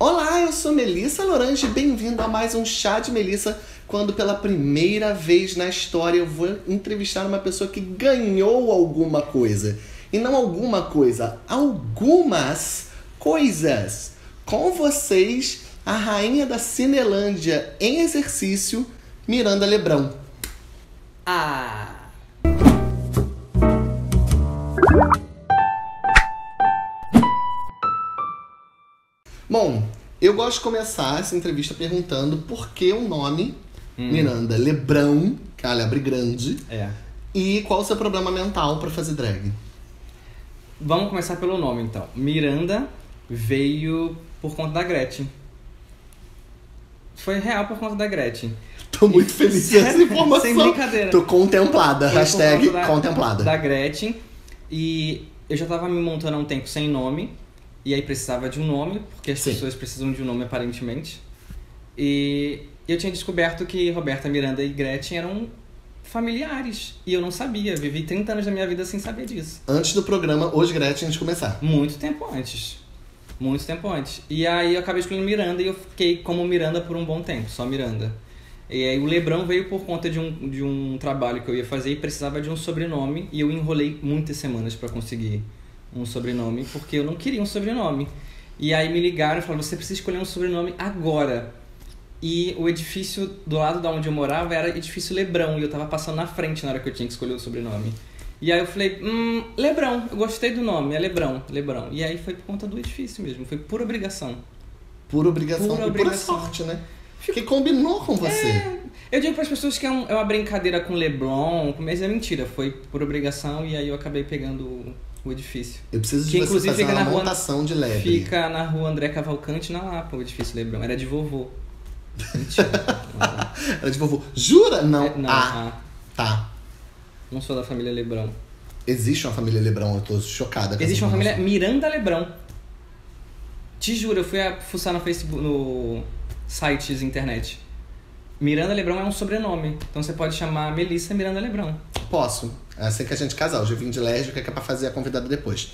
Olá, eu sou Melissa Lorange, bem-vindo a mais um Chá de Melissa, quando pela primeira vez na história eu vou entrevistar uma pessoa que ganhou alguma coisa. E não alguma coisa, algumas coisas. Com vocês, a rainha da Cinelândia em exercício, Miranda Lebrão. Ah! Bom, eu gosto de começar essa entrevista perguntando por que o nome Miranda Lebrão, que é grande, É. e qual o seu problema mental pra fazer drag. Vamos começar pelo nome então. Miranda veio por conta da Gretchen. Foi real por conta da Gretchen. Tô muito feliz com essa informação. Sem brincadeira. Tô contemplada. Foi Hashtag da- contemplada. Da Gretchen. E eu já tava me montando há um tempo sem nome. E aí precisava de um nome, porque as Sim. pessoas precisam de um nome aparentemente. E eu tinha descoberto que Roberta Miranda e Gretchen eram familiares. E eu não sabia. Vivi 30 anos da minha vida sem saber disso. Antes do programa Hoje Gretchen, de começar. Muito tempo antes. Muito tempo antes. E aí eu acabei escolhendo Miranda e eu fiquei como Miranda por um bom tempo, só Miranda. E aí o Lebrão veio por conta de um, de um trabalho que eu ia fazer e precisava de um sobrenome. E eu enrolei muitas semanas pra conseguir um sobrenome, porque eu não queria um sobrenome. E aí me ligaram e falaram, você precisa escolher um sobrenome agora. E o edifício do lado da onde eu morava era edifício Lebrão, e eu tava passando na frente na hora que eu tinha que escolher o sobrenome. E aí eu falei, hum, Lebrão, eu gostei do nome, é Lebrão, Lebrão. E aí foi por conta do edifício mesmo, foi por obrigação. Por obrigação Pura e obrigação. pura sorte, né? Que combinou com você. Eu digo para as pessoas que é, um- é uma brincadeira com Leblon, mas é mentira, foi por obrigação e aí eu acabei pegando o, edifício. Eu preciso de Que você inclusive fazer fica uma na rua- montação de lebre. Fica na rua André Cavalcante, na Lapa, o edifício Lebrão. Era de vovô. Mentira. Era de vovô. Jura? Não. É, não, ah, ah, tá. não sou da família Lebrão. Existe uma família Lebrão, eu tô chocada com Existe uma família. Miranda Lebrão. Te juro, eu fui a fuçar no Facebook, no sites internet. Miranda Lebrão é um sobrenome. Então você pode chamar Melissa Miranda Lebrão. Posso. É assim que a gente casar. Hoje eu vim de lésbica que é pra fazer a convidada depois.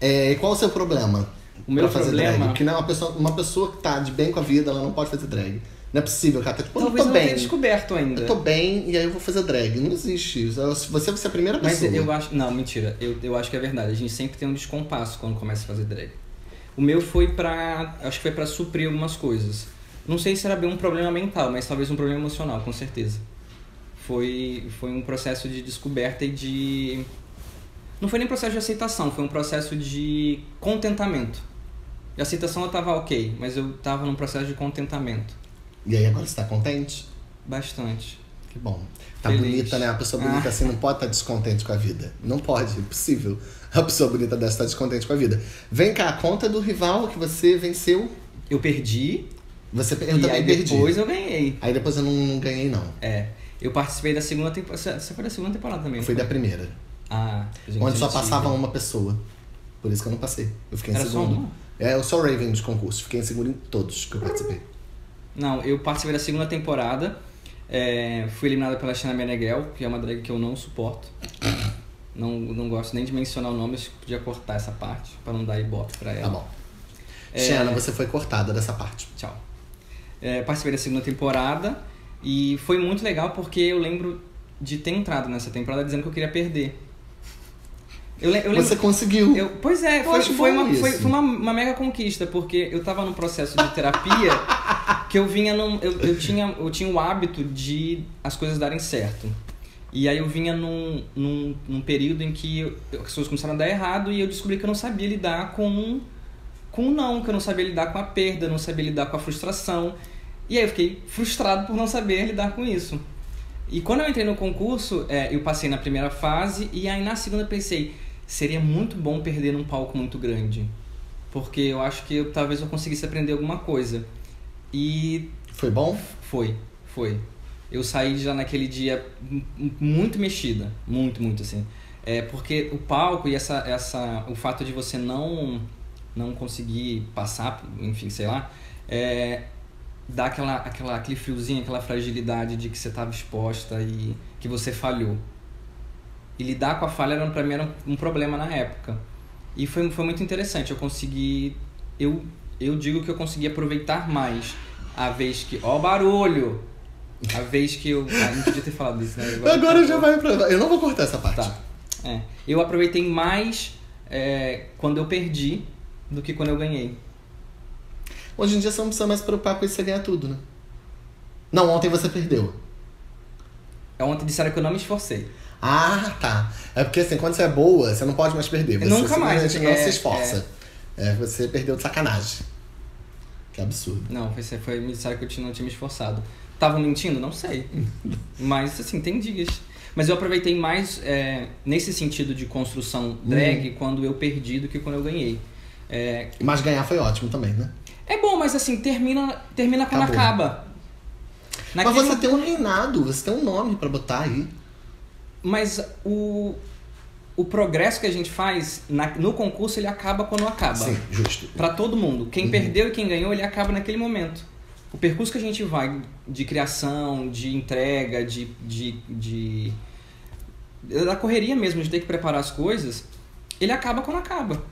É, e qual o seu problema? O meu pra fazer problema- drag? Que não é uma pessoa, uma pessoa que tá de bem com a vida, ela não pode fazer drag. Não é possível, ela tá tipo, eu Talvez tô eu não bem. tenha descoberto ainda. Eu tô bem e aí eu vou fazer drag. Não existe. isso. Você vai ser a primeira Mas pessoa. eu acho. Não, mentira. Eu, eu acho que é verdade. A gente sempre tem um descompasso quando começa a fazer drag. O meu foi pra. Acho que foi pra suprir algumas coisas. Não sei se era bem um problema mental, mas talvez um problema emocional, com certeza. Foi, foi um processo de descoberta e de. Não foi nem processo de aceitação, foi um processo de contentamento. De aceitação eu tava ok, mas eu tava num processo de contentamento. E aí agora você tá contente? Bastante. Que bom. Tá Feliz. bonita, né? A pessoa bonita Ah. assim não pode estar descontente com a vida. Não pode, é impossível. A pessoa bonita dessa estar descontente com a vida. Vem cá, conta do rival que você venceu. Eu perdi, Você eu e também aí perdi. depois eu ganhei. Aí depois eu não, não ganhei, não. É. Eu participei da segunda temporada. Você foi da segunda temporada também? Eu fui da primeira. Ah, gente, onde só passava uma pessoa. Por isso que eu não passei. Eu fiquei em Era só segundo. uma? É, eu sou Raven de concurso. Fiquei em segundo em todos que eu participei. Não, eu participei da segunda temporada. É, fui eliminada pela China Meneghel, que é uma drag que eu não suporto. Não, não gosto nem de mencionar o nome, acho que podia cortar essa parte pra não dar ibope pra ela. Tá bom. É. Você foi cortada dessa parte. Tchau. É, participei da segunda temporada e foi muito legal porque eu lembro de ter entrado nessa temporada dizendo que eu queria perder. Eu, eu lembro, Você conseguiu. Eu- pois é, foi, foi, uma, foi, foi uma, uma mega conquista, porque eu tava num processo de terapia que eu vinha num. Eu, eu, tinha, eu tinha o hábito de as coisas darem certo. E aí eu vinha num, num, num período em que eu- as coisas começaram a dar errado e eu descobri que eu não sabia lidar com com o não, que eu não sabia lidar com a perda, não sabia lidar com a frustração. E aí eu fiquei frustrado por não saber lidar com isso. E quando eu entrei no concurso, é, eu passei na primeira fase e aí na segunda pensei, seria muito bom perder num palco muito grande. Porque eu acho que eu, talvez eu conseguisse aprender alguma coisa. E Foi bom? foi, foi. Eu saí já naquele dia muito mexida, muito, muito assim. É porque o palco e essa, essa, o fato de você não não conseguir passar, enfim, sei lá, é, dá aquela, aquela, aquele friozinho, aquela fragilidade de que você estava exposta e que você falhou. E lidar com a falha era, pra mim era um problema na época. E foi, foi muito interessante, eu consegui... Eu, eu digo que eu consegui aproveitar mais a vez que. Ó, o barulho! A vez que eu. Ah, não podia ter falado isso, né? Agora já vai pra. Eu não vou cortar essa parte. Tá. É. Eu aproveitei mais é, quando eu perdi do que quando eu ganhei. Hoje em dia você não precisa mais se preocupar com isso, você ganha tudo, né? Não, ontem você perdeu. É Ontem disseram que eu não me esforcei. Ah, tá. É porque assim, quando você é boa, você não pode mais perder. Você Nunca mais, não é, se esforça. É. você perdeu de sacanagem. Que absurdo. Não, foi, foi me disseram que eu não tinha me esforçado. Estavam mentindo? Não sei. Mas, assim, tem dias. Mas eu aproveitei mais é, nesse sentido de construção drag quando eu perdi do que quando eu ganhei. É, Mas ganhar foi ótimo também, né? É bom, mas assim, termina, termina quando Acabou. acaba. Mas Naquele- você tem um reinado, você tem um nome pra botar aí. Mas o, o progresso que a gente faz na- no concurso, ele acaba quando acaba. Sim, justo. Pra todo mundo. Quem perdeu e quem ganhou, ele acaba naquele momento. O percurso que a gente vai de criação, de entrega, de, de, de. da correria mesmo, de ter que preparar as coisas, ele acaba quando acaba.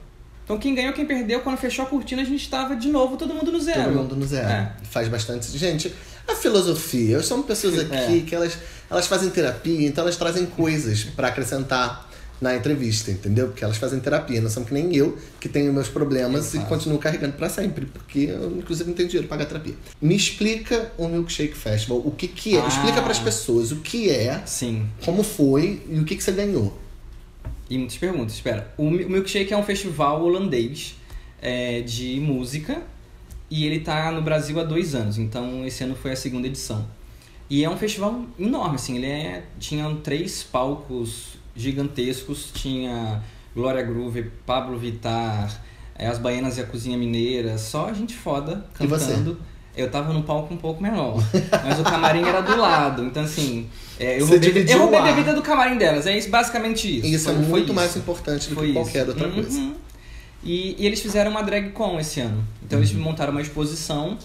Então quem ganhou, quem perdeu, quando fechou a cortina, a gente estava de novo todo mundo no zero. Todo mundo no zero. É. Faz bastante. Gente, a filosofia, eu são pessoas aqui É. que elas, elas fazem terapia, então elas trazem coisas pra acrescentar na entrevista, entendeu? Porque elas fazem terapia, não são que nem eu, que tenho meus problemas Eu e faço. continuo carregando pra sempre, porque eu, inclusive, não tenho dinheiro pra pagar terapia. Me explica o Milkshake Festival, o que que é, Ah. explica pras pessoas o que é, Sim. como foi e o que que você ganhou. E muitas perguntas, espera. O Mi- o Milkshake é um festival holandês é, de música e ele tá no Brasil há dois anos, então esse ano foi a segunda edição. E é um festival enorme, assim, ele é, tinha três palcos gigantescos, tinha Glória Groove, Pablo Vittar, é, As Baianas e a Cozinha Mineira, só gente foda E você? Eu tava num palco um pouco menor, mas o camarim era do lado, então assim, é, eu Você roubei, eu a bebida do camarim delas, é isso, basicamente isso. Isso é Foi- foi muito isso. mais importante do Foi que isso. qualquer outra Uhum. coisa. E, e eles fizeram uma drag con esse ano. Então eles montaram uma exposição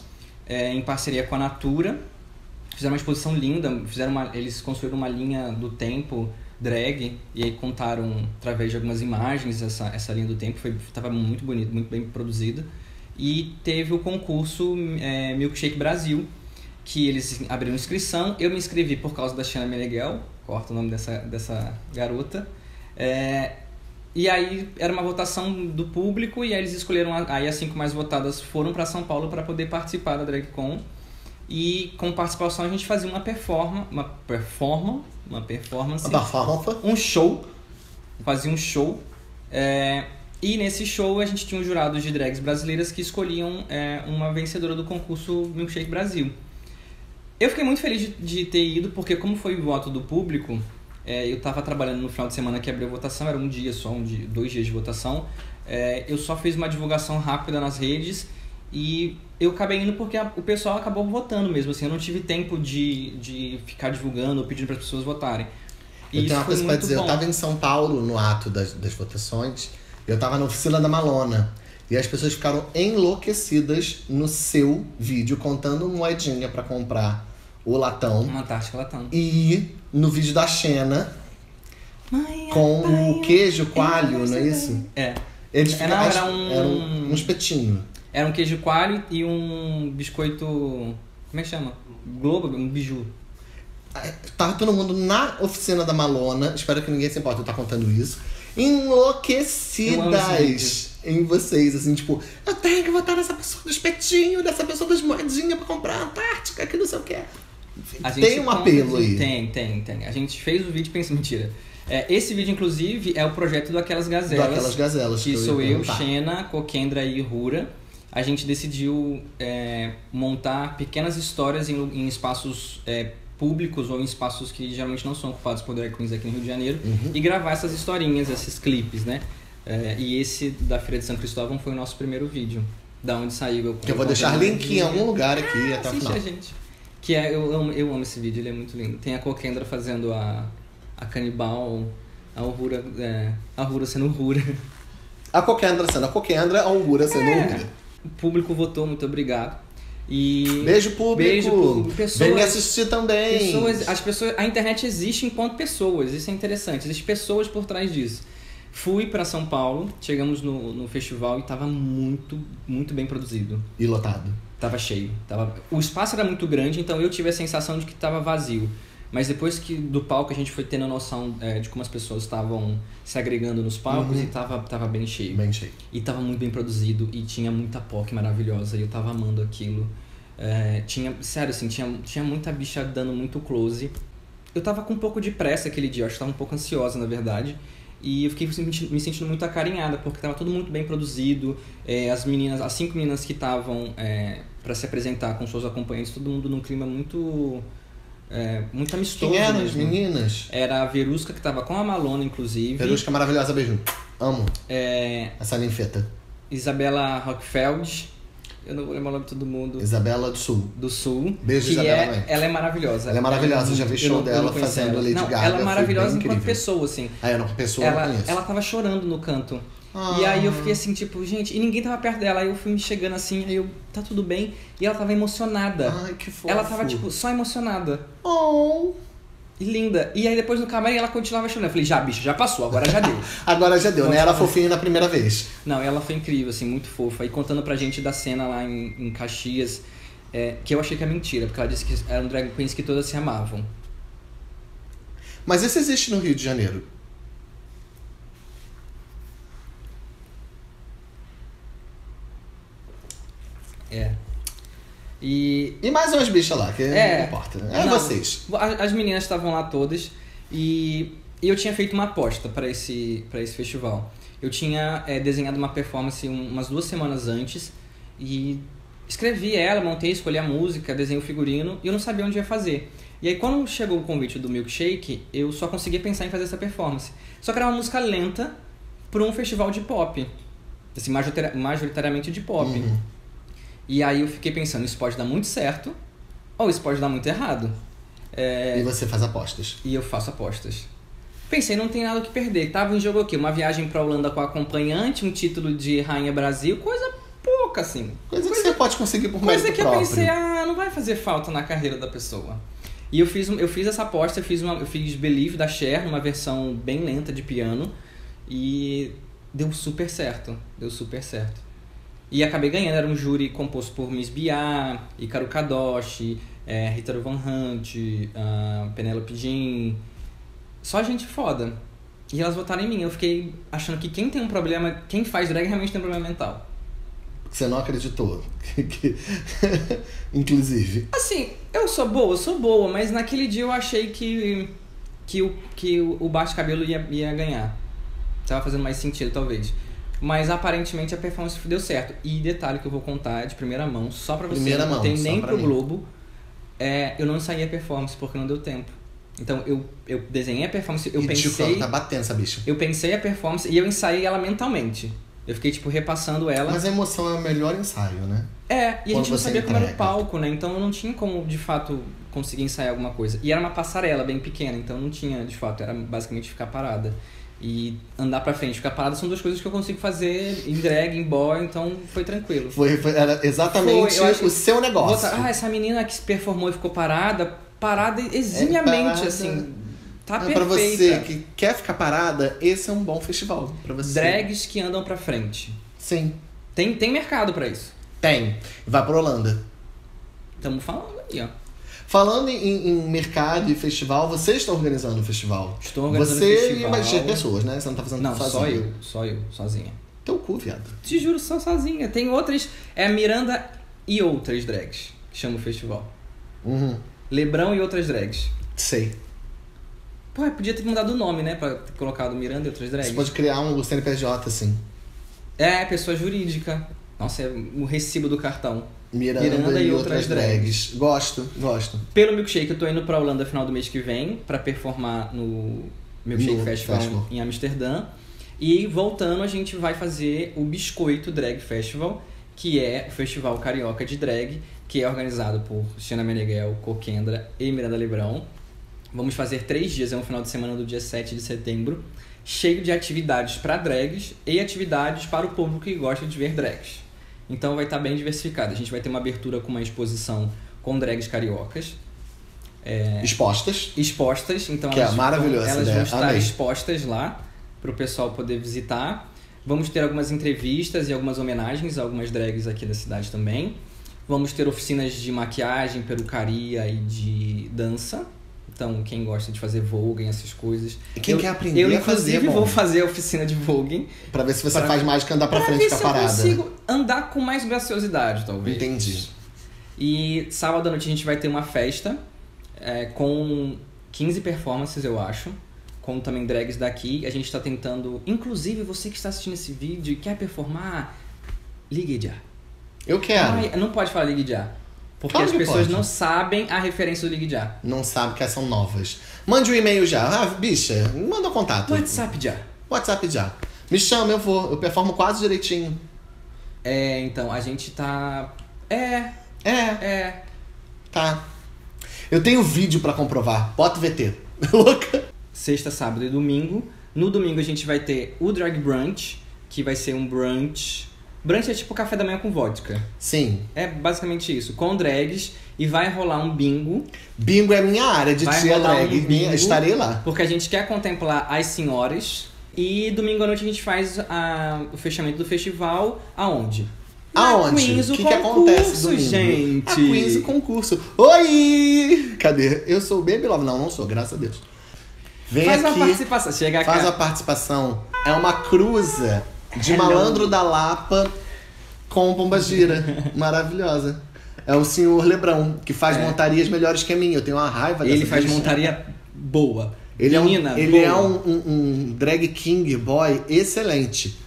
é, em parceria com a Natura. Fizeram uma exposição linda. Fizeram uma, eles construíram uma linha do tempo drag e aí contaram através de algumas imagens essa, essa linha do tempo. Foi estava muito bonito, muito bem produzida. E teve o concurso é, Milkshake Brasil, que eles abriram inscrição. Eu me inscrevi por causa da Xana Meneghel, corta o nome dessa, dessa garota. É, e aí era uma votação do público e aí eles escolheram, aí as cinco mais votadas foram para São Paulo para poder participar da DragCon. E com participação a gente fazia uma performance, uma performance, uma performance, A performance. um show, fazia um show. é, e nesse show a gente tinha os jurados de drags brasileiras que escolhiam é, uma vencedora do concurso Milkshake Brasil. Eu fiquei muito feliz de, de ter ido, porque como foi o voto do público, é, eu estava trabalhando no final de semana que abriu a votação, era um dia só, um dia, dois dias de votação. É, eu só fiz uma divulgação rápida nas redes e eu acabei indo porque a- o pessoal acabou votando mesmo, assim, eu não tive tempo de, de ficar divulgando ou pedindo para as pessoas votarem. E Eu tenho uma coisa muito dizer. Eu bom. tava em São Paulo no ato das, das votações. Eu tava na oficina da Malona. E as pessoas ficaram enlouquecidas no seu vídeo, contando moedinha pra comprar o latão. Uma Antártica latão. E no vídeo da Xena, com o queijo coalho, não é isso? É. Eles É, ficaram, não, era um- era um, um espetinho. Era um queijo coalho e um biscoito. Como é que chama? Globo, um biju. Tava todo mundo na oficina da Malona. Espero que ninguém se importe eu estar contando isso. Enlouquecidas em vocês, assim, tipo, eu tenho que votar nessa pessoa do espetinho, dessa pessoa das moedinhas pra comprar a Antártica, que não sei o que. Tem um apelo aí. Tem, tem, tem. A gente fez o vídeo pensa mentira. É, esse vídeo, inclusive, é o projeto do Aquelas Gazelas. Daquelas gazelas. que ia sou eu. Xena, Coquendra e Rura. A gente decidiu é, montar pequenas histórias em, em espaços é, públicos ou em espaços que geralmente não são ocupados por drag queens aqui no Rio de Janeiro Uhum. e gravar essas historinhas, esses clipes, né? É, e esse da Feira de São Cristóvão foi o nosso primeiro vídeo, da onde saiu. Eu, Que eu vou deixar link em algum lugar aqui até o final. a gente. Que é, eu amo, eu amo esse vídeo, ele é muito lindo. Tem a Coquendra fazendo a, a canibal, a Uhura, é, a Uhura sendo Uhura. A Coquendra sendo a Coquendra, a Augura sendo É. O público votou, muito obrigado. E Beijo público. Beijo, público. Pessoas- Vem me assistir também. pessoas, as pessoas, a internet existe enquanto pessoas, isso é interessante. Existem pessoas por trás disso. Fui pra São Paulo, chegamos no, no festival e tava muito, muito bem produzido. E lotado. Tava cheio. Tava... O espaço era muito grande, então eu tive a sensação de que tava vazio. Mas depois que do palco a gente foi tendo a noção é, de como as pessoas estavam se agregando nos palcos Uhum. e tava, tava bem cheio. Bem cheio. E tava muito bem produzido e tinha muita POC maravilhosa e eu tava amando aquilo. É, tinha, sério assim, tinha, tinha muita bicha dando muito close. Eu tava com um pouco de pressa aquele dia, eu acho que tava um pouco ansiosa na verdade. E eu fiquei me senti- me sentindo muito acarinhada, porque tava tudo muito bem produzido. É, as meninas, as cinco meninas que estavam é, para se apresentar com seus acompanhantes, todo mundo num clima muito. É, muito amistoso. Quem eram as meninas? Era a Verusca, que tava com a Malona, inclusive. Verusca maravilhosa, beijo. Amo É, essa ninfeta. Isabela Rockfeld. Eu não vou lembrar o nome de todo mundo. Isabela do Sul. Do Sul. Beijo, que Isabela, é, mãe. ela é maravilhosa. Ela é maravilhosa, eu já vi show não- dela fazendo ela. Lady não, Gaga, Ela é maravilhosa enquanto incrível. pessoa, assim. Ah, eu não, pessoa eu não Ela, conheço. ela tava chorando no canto. Ah. E aí eu fiquei assim, tipo, gente, e ninguém tava perto dela. Aí eu fui me chegando assim, aí eu, tá tudo bem. E ela tava emocionada. Ai, que fofo. ela tava, tipo, só emocionada. Oh. E linda. E aí depois no camarim ela continuava chorando. Eu falei, já, bicho, já passou, agora já deu. Agora já deu, né? Era Continua. fofinha na primeira vez. Não, ela foi incrível, assim, muito fofa. E contando pra gente da cena lá em, em Caxias, é, que eu achei que é mentira, porque ela disse que eram drag queens que todas se amavam. Mas isso existe no Rio de Janeiro. É. E. E mais umas bichas lá, que É. não importa. né? É Não, vocês. As meninas estavam lá todas e eu tinha feito uma aposta para esse, pra esse festival. Eu tinha é, desenhado uma performance um- umas duas semanas antes e escrevi ela, montei, escolhi a música, desenhei o figurino e eu não sabia onde ia fazer. E aí quando chegou o convite do Milkshake, eu só conseguia pensar em fazer essa performance. Só que era uma música lenta para um festival de pop. Assim, majoritari- majoritariamente de pop. Uhum. E aí eu fiquei pensando, isso pode dar muito certo ou isso pode dar muito errado. É, E você faz apostas. e eu faço apostas. Pensei, não tem nada o que perder. Tava em jogo aqui, uma viagem pra Holanda com acompanhante, um título de Rainha Brasil, coisa pouca, assim. Coisa, que você pode conseguir por Coisa mérito que eu próprio. pensei, ah, não vai fazer falta na carreira da pessoa. E eu fiz, eu fiz essa aposta, eu fiz, uma, eu fiz Believe da Cher, uma versão bem lenta de piano. E deu super certo. Deu super certo. E acabei ganhando, era um júri composto por Miss Bia, Icaro Kadoshi, é, Rita Van Hunt, ah, Penelope Jean. Só gente foda. E elas votaram em mim. Eu fiquei achando que quem tem um problema, quem faz drag realmente tem um problema mental. Você não acreditou. Inclusive. Assim, eu sou boa, eu sou boa, mas naquele dia eu achei que, que, o, que o, o baixo cabelo ia, ia ganhar. Tava fazendo mais sentido, talvez. Mas aparentemente a performance deu certo. E detalhe que eu vou contar de primeira mão, só pra você, Primeira não tem nem pro mim. Globo. É, eu não ensaiei a performance porque não deu tempo. Então eu, eu desenhei a performance, eu Ridículo, pensei. tá batendo essa bicha. Eu pensei a performance e eu ensaiei ela mentalmente. Eu fiquei, tipo, repassando ela. Mas a emoção é o melhor ensaio, né? É, e a Quando gente não sabia como era o entrega. palco, né? Então eu não tinha como, de fato, conseguir ensaiar alguma coisa. E era uma passarela bem pequena, então não tinha, de fato, era basicamente ficar parada. E andar pra frente, ficar parada são duas coisas que eu consigo fazer em drag, em boy, então foi tranquilo. Foi, foi- era exatamente Foi, o seu negócio. Botar, ah, essa menina que se performou e ficou parada, parada eximiamente, É, parada. assim, tá Ah, perfeita. pra você que quer ficar parada, esse é um bom festival. Pra você. Drags que andam pra frente. Sim. Tem, tem mercado pra isso. Tem. Vai pra Holanda. Estamos falando aí, ó. Falando em, em mercado e festival, você está organizando o festival. Estou organizando você o festival. e mais de pessoas, né? Você não tá fazendo Não, sozinho. só eu, só eu, sozinha. Teu cu, viado. Te juro, só sozinha. Tem outras. É Miranda e outras drags que chama o festival. Uhum. Lebrão e outras drags. Sei. Pô, podia ter mudado o nome, né? Pra ter colocado Miranda e outras drags. Você pode criar um CNPJ, assim. É, pessoa jurídica. Nossa, é o recibo do cartão. Miranda, Miranda e, e outras outras drags. Gosto, gosto. Pelo Milkshake, eu tô indo pra Holanda final do mês que vem pra performar no Milkshake No Festival, festival. em Amsterdã. E voltando, a gente vai fazer o Biscoito Drag Festival, que é o festival carioca de drag, que é organizado por Xana Meneghel, Coquendra e Miranda Lebrão. Vamos fazer três dias, é um final de semana do dia 7 de setembro, cheio de atividades para drags e atividades para o público que gosta de ver drags. Então vai estar bem diversificado. A gente vai ter uma abertura com uma exposição com drags cariocas, Expostas. expostas, então Que é elas, maravilhosa vão, essa elas vão estar Amei. expostas lá para o pessoal poder visitar. Vamos ter algumas entrevistas e algumas homenagens a algumas drags aqui da cidade também. Vamos ter oficinas de maquiagem, perucaria e de dança. Então, quem gosta de fazer voguing, essas coisas. E quem eu, quer aprender eu, a fazer, inclusive, bom. vou fazer a oficina de voguing. Pra ver se você Pra- faz mágica andar pra, Pra frente com a se parada. eu consigo andar com mais graciosidade, talvez. Entendi. E sábado à noite a gente vai ter uma festa é, com 15 performances, eu acho. Com também drags daqui. A gente tá tentando. Inclusive, você que está assistindo esse vídeo e quer performar, ligue já. Eu quero. Ai, não pode falar ligue já. Porque Claro as pessoas pode. não sabem a referência do ligue já. Não sabe que essas são novas. Mande um e-mail já. Ah, bicha, manda o contato. WhatsApp já. WhatsApp já. Me chama, eu vou. Eu performo quase direitinho. É, então, a gente tá. É, É, é. tá. Eu tenho vídeo pra comprovar. Bota VT. Louca? Sexta, sábado e domingo. No domingo a gente vai ter o Drag Brunch, que vai ser um brunch. Brunch é tipo café da manhã com vodka. Sim. É basicamente isso, com drags. E vai rolar um bingo, Bingo é minha área de Vai tia drag. um bingo. Estarei lá. porque a gente quer contemplar as senhoras. E domingo à noite a gente faz a- o fechamento do festival aonde? Na Aonde? Queens, O o que, que acontece domingo? gente. A Queens, o concurso. Oi! Cadê? Eu sou o Baby Love. Não, não sou, graças a Deus. Vem Faz aqui. a participação. Chega Faz cá. a participação. É uma cruza de Hello. malandro da Lapa com pomba gira. Maravilhosa. É o senhor Lebrão, que faz É. montarias melhores que a minha. Eu tenho uma raiva dessa Ele faz montaria boa. Ele, Menina, é, um, ele boa. é um, um- um drag king boy excelente.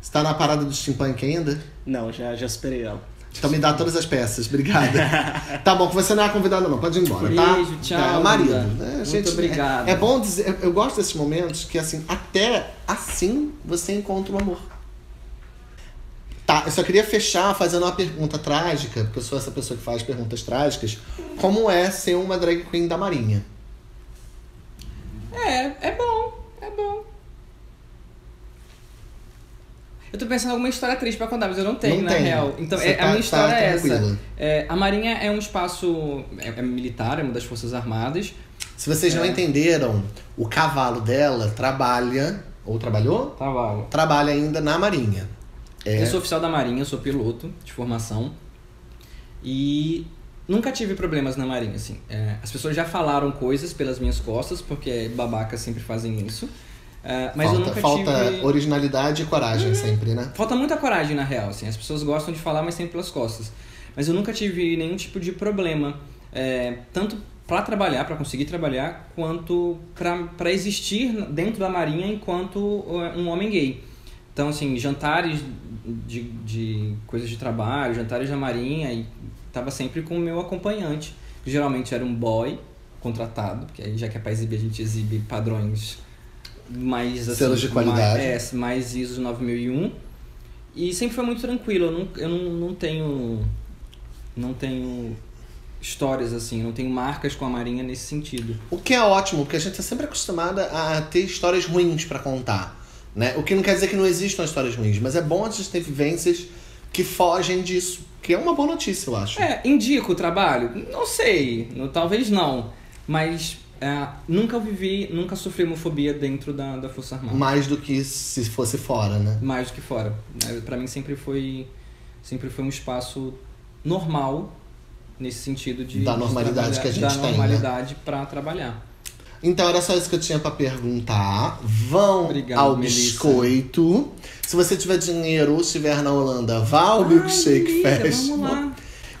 Você tá na parada do steampunk ainda? Não, já, já superei ela. Então me dá todas as peças, obrigada. tá bom, que você não é convidada não, pode ir embora, tá? Beijo, tchau, Tá, é o marido. né? Muito Gente, obrigado. É, é bom dizer, eu- eu gosto desses momentos que assim, até assim você encontra o amor. Tá, eu só queria fechar fazendo uma pergunta trágica, porque eu sou essa pessoa que faz perguntas trágicas. Como é ser uma drag queen da Marinha? É, é bom, é bom. Eu tô pensando em alguma história triste pra contar, mas eu não tenho, Não na tem. real. Então, é, tá- a minha tá história é essa. É, a Marinha é um espaço é, é militar, é uma das Forças Armadas. Se vocês não É. entenderam, o cavalo dela trabalha, ou trabalhou? Trabalho. Trabalha ainda na Marinha. É. Eu sou oficial da Marinha, sou piloto de formação. E nunca tive problemas na Marinha, assim. As pessoas já falaram coisas pelas minhas costas, porque babacas sempre fazem isso. É, mas falta, eu nunca falta tive... Uhum. originalidade e coragem sempre, né? Falta muita coragem, na real, assim. As pessoas gostam de falar, mas sempre pelas costas. Mas eu nunca tive nenhum tipo de problema. é, tanto pra trabalhar, pra conseguir trabalhar, quanto pra existir dentro da marinha enquanto um homem gay. Então, assim, jantares de, de coisas de trabalho, jantares da marinha, e tava sempre com o meu acompanhante. que Geralmente era um boy contratado, porque aí já que é pra exibir, a gente exibe padrões mais assim, Selos de qualidade. Mais, é, mais ISO 9001. E sempre foi muito tranquilo. Eu não, eu não, não tenho. Não tenho histórias assim, não tenho marcas com a Marinha nesse sentido. O que é ótimo, porque a gente é sempre acostumada a ter histórias ruins pra contar. Né? O que não quer dizer que não existam histórias ruins, mas é bom a gente ter vivências que fogem disso. Que é uma boa notícia, eu acho. É, indico o trabalho? Não sei, não- talvez não. Mas é, nunca vivi, nunca sofri homofobia dentro da, da Força Armada. Mais do que se fosse fora, né? Mais do que fora. É, Pra mim sempre foi, sempre foi um espaço normal nesse sentido de Da de normalidade que a gente da tem, né? normalidade pra trabalhar. Então era só isso que eu tinha pra perguntar. Vão Obrigado, ao Melissa. biscoito. Se você tiver dinheiro ou estiver na Holanda, vá ao Milkshake Ai, Festival. Vamos lá.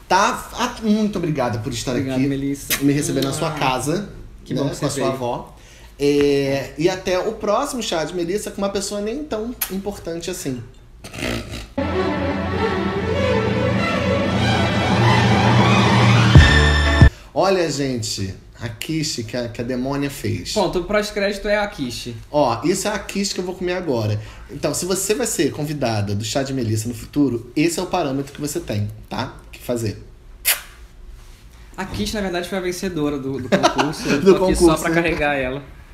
Tá? Ah, Muito obrigada por estar Obrigado, aqui. Melissa. Me receber na sua Ah, casa. Que né, bom que com a você sua veio. avó. É, e até o próximo chá de Melissa com uma pessoa nem tão importante assim. Olha, gente, a quiche que a, que a demônia fez. Ponto, o pós-crédito é a Kishi. Ó, isso é a quiche que eu vou comer agora. Então, se você vai ser convidada do chá de Melissa no futuro, esse é o parâmetro que você tem, tá? Que fazer. A Kish, na verdade, foi a vencedora do, do concurso. Eu Do tô aqui só concurso, pra né? carregar ela.